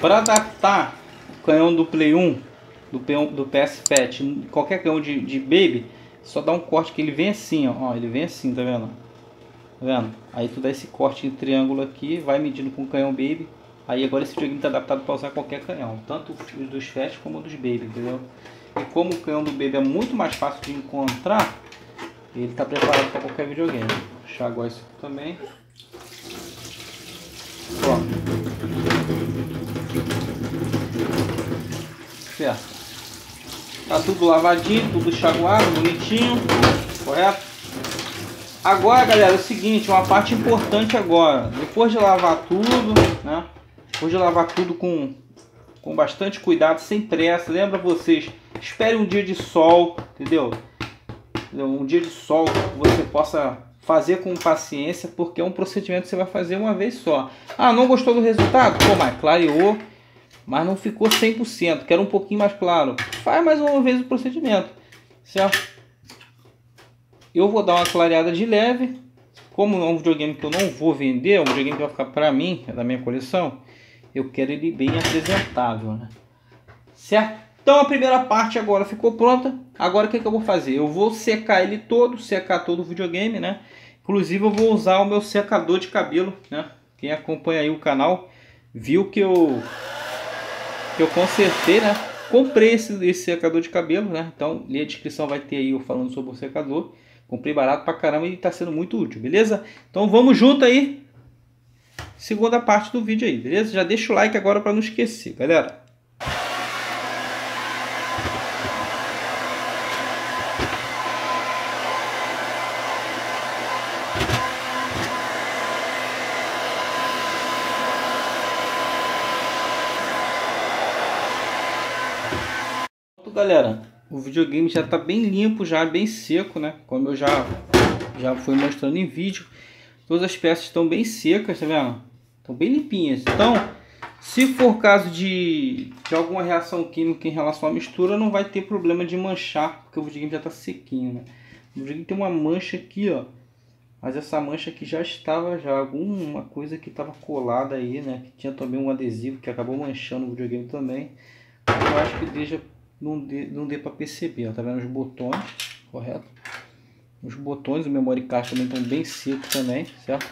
Para adaptar o canhão do Play 1, do, do PS Pet, qualquer canhão de, de Baby, só dá um corte que ele vem assim, ó. ó ele vem assim, tá vendo? Tá vendo? Aí tu dá esse corte em triângulo aqui, vai medindo com o canhão Baby. Aí agora esse videogame está adaptado para usar qualquer canhão, tanto os dos Fast como dos Baby, entendeu? E como o canhão do Baby é muito mais fácil de encontrar, ele está preparado para qualquer videogame. Vou agora isso aqui também. Pronto. Tá tudo lavadinho, tudo chaguado, bonitinho, correto? Agora, galera, é o seguinte, uma parte importante agora. Depois de lavar tudo, né? Depois de lavar tudo com, com bastante cuidado, sem pressa. Lembra vocês, espere um dia de sol, entendeu? Um dia de sol que você possa fazer com paciência, porque é um procedimento que você vai fazer uma vez só. Ah, não gostou do resultado? Pô, mas clareou mas não ficou 100%, quero um pouquinho mais claro. Faz mais uma vez o procedimento, certo? Eu vou dar uma clareada de leve, como é um videogame que eu não vou vender, é um videogame que vai ficar para mim, é da minha coleção, eu quero ele bem apresentável, né? Certo? Então a primeira parte agora ficou pronta. Agora o que, que eu vou fazer? Eu vou secar ele todo, secar todo o videogame, né? Inclusive eu vou usar o meu secador de cabelo, né? Quem acompanha aí o canal viu que eu que eu consertei, né? Comprei esse, esse secador de cabelo, né? Então, ali a descrição vai ter aí eu falando sobre o secador. Comprei barato pra caramba e tá sendo muito útil, beleza? Então vamos junto aí. Segunda parte do vídeo aí, beleza? Já deixa o like agora para não esquecer, galera. Galera, o videogame já está bem limpo, já bem seco, né? Como eu já, já fui mostrando em vídeo. Todas as peças estão bem secas, tá vendo? Estão bem limpinhas. Então, se for caso de, de alguma reação química em relação à mistura, não vai ter problema de manchar, porque o videogame já está sequinho, né? O videogame tem uma mancha aqui, ó. Mas essa mancha aqui já estava já alguma coisa que estava colada aí, né? Que tinha também um adesivo que acabou manchando o videogame também. Eu acho que deixa não dê, não dê para perceber. Tá vendo os botões, correto? Os botões, o memory card também estão bem secos também, certo?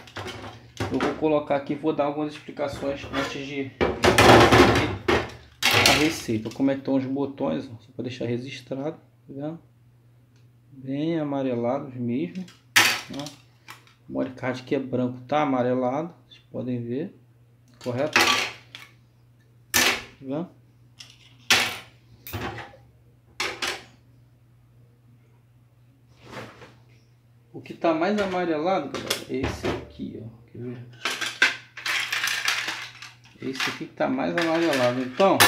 Eu vou colocar aqui, vou dar algumas explicações antes de a receita. Como é que estão os botões, ó, só para deixar registrado, tá vendo? Bem amarelados mesmo. Ó. O memory card que é branco tá amarelado, vocês podem ver, correto? Tá vendo? O que está mais amarelado, galera, é esse aqui, ó. Quer ver? Esse aqui que está mais amarelado. Então,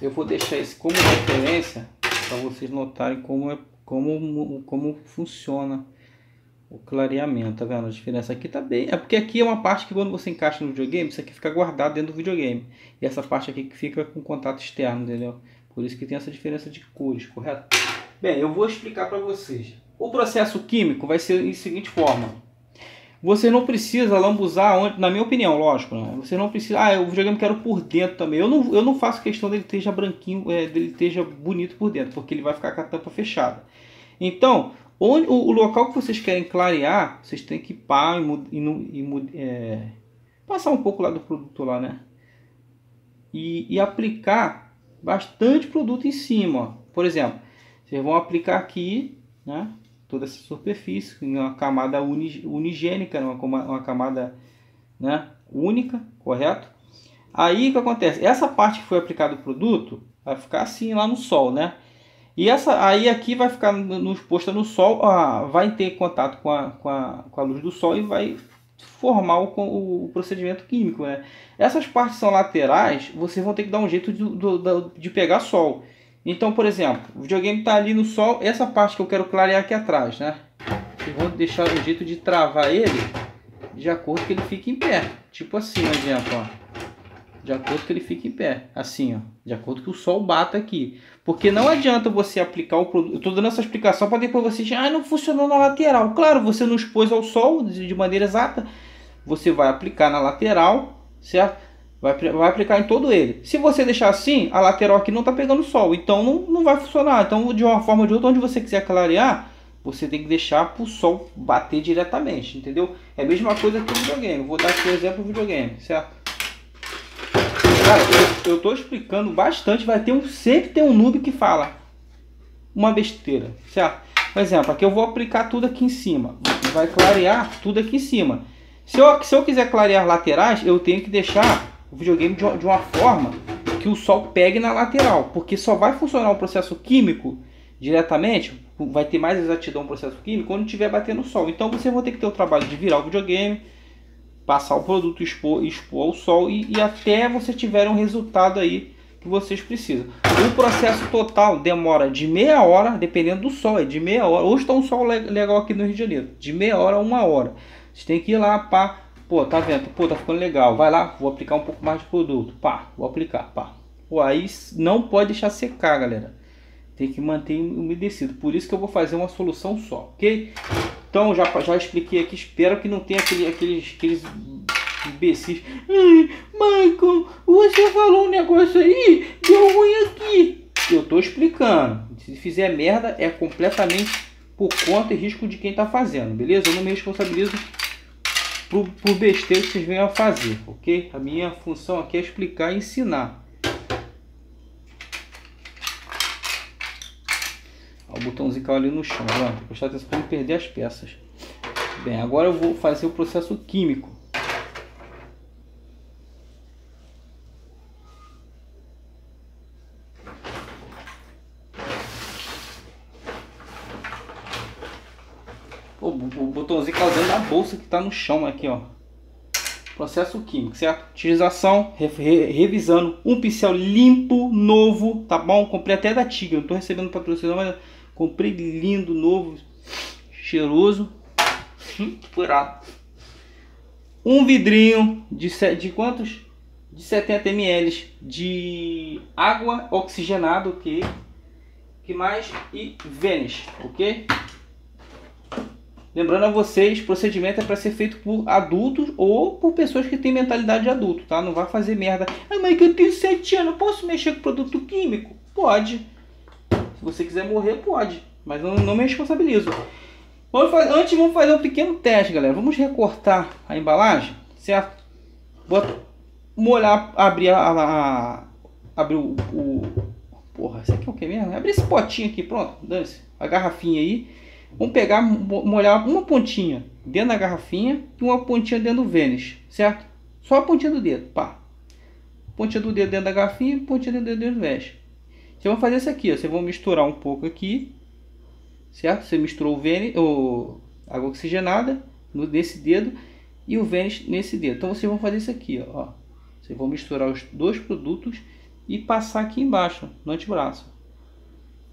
eu vou deixar esse como referência para vocês notarem como, é, como, como funciona o clareamento, tá vendo? A diferença aqui tá bem... É porque aqui é uma parte que quando você encaixa no videogame, isso aqui fica guardado dentro do videogame. E essa parte aqui que fica com contato externo, entendeu? Por isso que tem essa diferença de cores, correto? Bem, eu vou explicar para vocês. O processo químico vai ser da seguinte forma. Você não precisa lambuzar, onde, na minha opinião, lógico, né? você não precisa, ah, o videogame quero por dentro também. Eu não, eu não faço questão dele esteja branquinho, é, dele esteja bonito por dentro, porque ele vai ficar com a tampa fechada. Então, onde, o, o local que vocês querem clarear, vocês têm que pá, e, e, e é, passar um pouco lá do produto lá, né? E, e aplicar bastante produto em cima. Ó. Por exemplo, vocês vão aplicar aqui, né? Toda essa superfície em uma camada unigênica, uma, uma camada né? única, correto? Aí o que acontece? Essa parte que foi aplicado o produto vai ficar assim lá no sol, né? E essa aí aqui vai ficar exposta no sol, ó, vai ter contato com a, com, a, com a luz do sol e vai formar o, o procedimento químico, né? Essas partes são laterais, vocês vão ter que dar um jeito de, de, de pegar sol. Então, por exemplo, o videogame está ali no sol, essa parte que eu quero clarear aqui atrás, né? Eu vou deixar o jeito de travar ele de acordo que ele fique em pé. Tipo assim, um exemplo, ó. De acordo que ele fique em pé. Assim, ó. De acordo que o sol bata aqui. Porque não adianta você aplicar o produto. Eu estou dando essa explicação para depois você dizer, ah, não funcionou na lateral. Claro, você não expôs ao sol de maneira exata. Você vai aplicar na lateral, certo? Vai, vai aplicar em todo ele. Se você deixar assim, a lateral aqui não está pegando sol, então não, não vai funcionar. Então, de uma forma ou de outra, onde você quiser clarear, você tem que deixar para o sol bater diretamente, entendeu? É a mesma coisa que o videogame. Vou dar aqui um exemplo do videogame, certo? Cara, eu, tô explicando bastante, vai ter um sempre tem um noob que fala uma besteira, certo? Por exemplo, aqui eu vou aplicar tudo aqui em cima, vai clarear tudo aqui em cima. Se eu, se eu quiser clarear laterais, eu tenho que deixar o videogame de uma, de uma forma que o sol pegue na lateral, porque só vai funcionar o processo químico diretamente, vai ter mais exatidão o processo químico quando estiver batendo o sol. Então você vai ter que ter o trabalho de virar o videogame, passar o produto, expor, expor ao sol e, e até você tiver um resultado aí que vocês precisam. O processo total demora de meia hora, dependendo do sol, é de meia hora. Hoje está um sol legal aqui no Rio de Janeiro, de meia hora a uma hora. Você tem que ir lá, para Pô, tá vendo? Pô, tá ficando legal. Vai lá, vou aplicar um pouco mais de produto. Pá, vou aplicar, pá. Pô, aí não pode deixar secar, galera. Tem que manter umedecido. Por isso que eu vou fazer uma solução só, ok? Então, já, já expliquei aqui. Espero que não tenha aquele, aqueles, aqueles imbecis. Michael, você falou um negócio aí, deu ruim aqui. Eu tô explicando. Se fizer merda, é completamente por conta e risco de quem tá fazendo, beleza? Eu não me responsabilizo por, por besteira que vocês venham a fazer, ok? A minha função aqui é explicar e ensinar. Ó, o botãozinho caiu ali no chão, ó. prestar atenção para não perder as peças. Bem, agora eu vou fazer o processo químico. O botãozinho caiu dentro da bolsa que está no chão aqui, ó. Processo químico, certo? Utilização, re, re, revisando um pincel limpo, novo, tá bom? Comprei até da Tiga, não estou recebendo patrocínio, mas comprei lindo, novo, cheiroso, furado. Um vidrinho de, de quantos? De 70 ml de água oxigenada, ok? que mais? E Vênus, ok? Lembrando a vocês, procedimento é para ser feito por adultos ou por pessoas que têm mentalidade de adulto, tá? Não vai fazer merda. Ah, mas eu tenho 7 anos, posso mexer com produto químico? Pode. Se você quiser morrer, pode. Mas não, não me responsabilizo. Vamos fazer, antes vamos fazer um pequeno teste, galera. Vamos recortar a embalagem, certo? Bota, molhar, abrir a, a, abrir o, o, porra, isso aqui é o que mesmo? Abrir esse potinho aqui, pronto, dane-se. A garrafinha aí Vamos pegar, molhar uma pontinha dentro da garrafinha e uma pontinha dentro do Vênus, certo? Só a pontinha do dedo, pá. Pontinha do dedo dentro da garrafinha, pontinha do dedo dentro do Vênus. Você vai fazer isso aqui, ó. Você vai misturar um pouco aqui, certo? Você misturou o Vênus, ou água oxigenada nesse dedo e o Vênus nesse dedo. Então vocês vão fazer isso aqui, ó. Vocês vão misturar os dois produtos e passar aqui embaixo, no antebraço.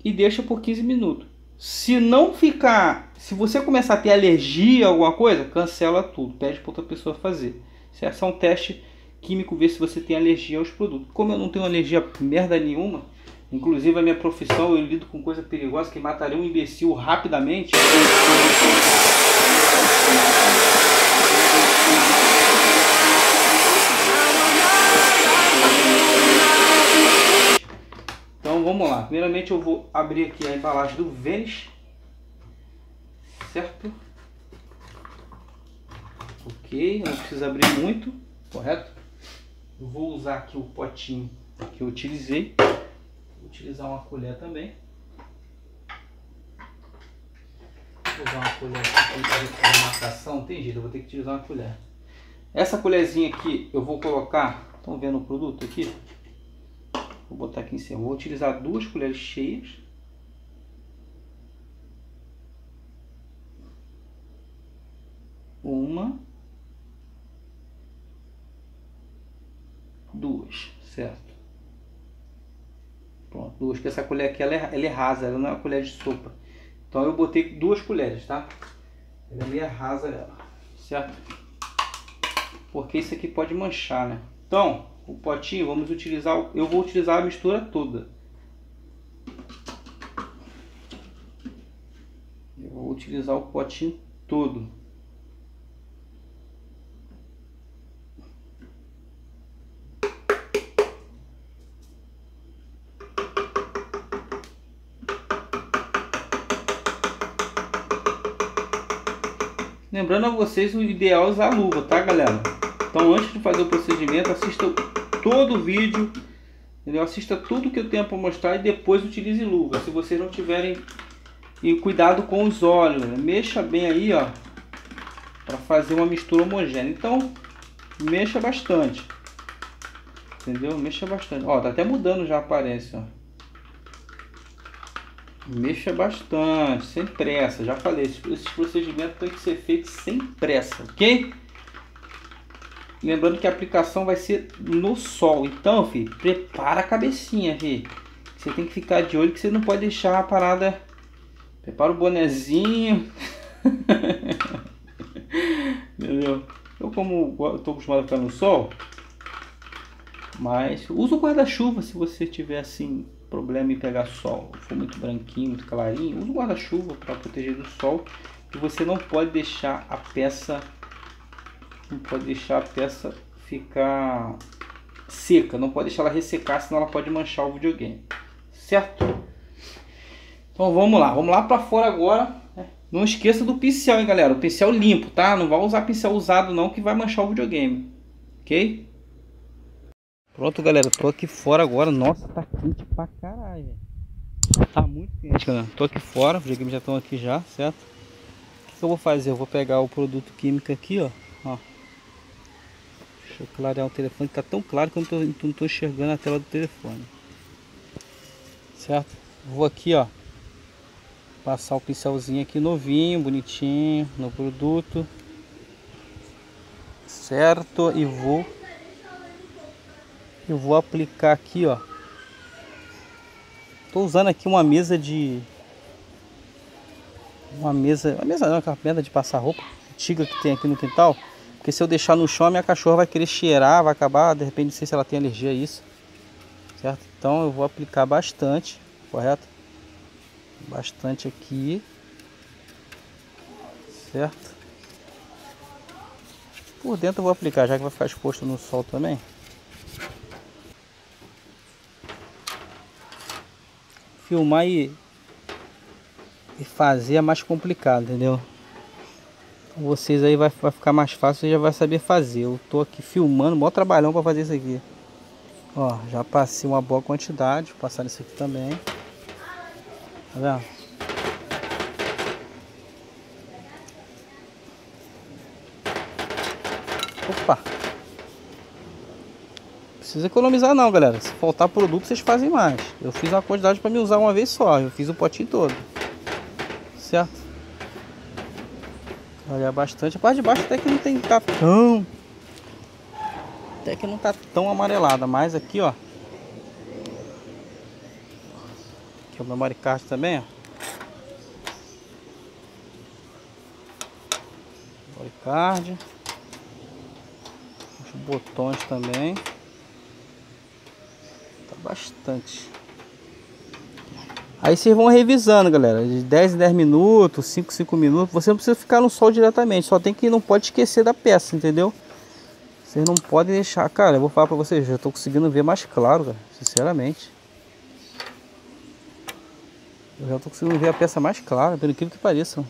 E deixa por 15 minutos. Se não ficar, se você começar a ter alergia a alguma coisa, cancela tudo, pede para outra pessoa fazer. Isso é um teste químico ver se você tem alergia aos produtos. Como eu não tenho alergia merda nenhuma, inclusive a minha profissão eu lido com coisa perigosa que mataria um imbecil rapidamente. Lá. Primeiramente eu vou abrir aqui a embalagem do Vênus. Certo? Ok, não precisa abrir muito, correto? Eu vou usar aqui o potinho que eu utilizei. Vou utilizar uma colher também. Vou usar uma colher aqui para marcação. Tem jeito, eu vou ter que utilizar uma colher. Essa colherzinha aqui eu vou colocar. Estão vendo o produto aqui? Vou botar aqui em cima. Vou utilizar duas colheres cheias. Uma. Duas, certo? Pronto, duas. Porque essa colher aqui ela é, ela é rasa, ela não é uma colher de sopa. Então eu botei duas colheres, tá? Ela é meio rasa, ela, certo? Porque isso aqui pode manchar, né? Então, o potinho, vamos utilizar, eu vou utilizar a mistura toda. Eu vou utilizar o potinho todo. Lembrando a vocês, o ideal é usar luva, tá galera? Então antes de fazer o procedimento, assista todo o vídeo, entendeu? Assista tudo que eu tenho para mostrar e depois utilize luva. Se vocês não tiverem e cuidado com os óleos, né? mexa bem aí, ó, para fazer uma mistura homogênea. Então, mexa bastante. Entendeu? Mexa bastante. Ó, tá até mudando já a aparência, ó. Mexa bastante, sem pressa. Já falei, esses procedimentos têm que ser feitos sem pressa, ok? Lembrando que a aplicação vai ser no sol. Então, filho, prepara a cabecinha, filho. Você tem que ficar de olho que você não pode deixar a parada... Prepara o bonezinho. Entendeu? Eu como estou acostumado a ficar no sol, mas usa o guarda-chuva se você tiver assim problema em pegar sol, for muito branquinho, muito clarinho, usa o guarda-chuva para proteger do sol. E você não pode deixar a peça não pode deixar a peça ficar seca, não pode deixar ela ressecar, senão ela pode manchar o videogame. Certo? Então vamos lá, vamos lá para fora agora não esqueça do pincel, hein, galera. O pincel limpo, tá? Não vai usar pincel usado não, que vai manchar o videogame. Ok? Pronto, galera. Tô aqui fora agora. Nossa, tá quente pra caralho, Tá muito quente, galera. Tô aqui fora. Os videogames já estão aqui já, certo? O que, que, eu vou fazer? Eu vou pegar o produto químico aqui, ó. ó. Deixa eu clarear o telefone. Tá tão claro que eu não tô, não tô enxergando a tela do telefone. Certo? Vou aqui, ó passar o pincelzinho aqui novinho, bonitinho no produto. Certo? E vou eu vou aplicar aqui, ó. Tô usando aqui uma mesa de uma mesa, uma mesa não, aquela mesa de passar roupa antiga que tem aqui no quintal. Porque se eu deixar no chão, a minha cachorra vai querer cheirar, vai acabar, de repente não sei se ela tem alergia a isso. Certo? Então eu vou aplicar bastante, correto? bastante aqui, certo? Por dentro eu vou aplicar, já que vai ficar exposto no sol também. Filmar e, e fazer é mais complicado, entendeu? Vocês aí vai, vai ficar mais fácil, você já vai saber fazer. Eu tô aqui filmando, maior trabalhão para fazer isso aqui. Ó, já passei uma boa quantidade, vou passar isso aqui também. Tá vendo? Opa! Precisa economizar não, galera. Se faltar produto, vocês fazem mais. Eu fiz uma quantidade para me usar uma vez só. Eu fiz o potinho todo. Certo? Olha bastante. A parte de baixo até que não tem tá tão... Até que não tá tão amarelada. Mas aqui, ó. Aqui é o memory card também, ó. Memory card. Os botões também. Tá bastante. Aí vocês vão revisando, galera, de 10 em 10 minutos, 5 em 5 minutos. Você não precisa ficar no sol diretamente, só tem que não pode esquecer da peça, entendeu? Vocês não podem deixar, cara, eu vou falar pra vocês, já tô conseguindo ver mais claro, cara, sinceramente. Eu já tô conseguindo ver a peça mais clara, pelo incrível que pareça.